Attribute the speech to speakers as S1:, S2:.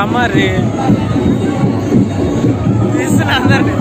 S1: బామ్మారి తీస్తున్నా అందరినీ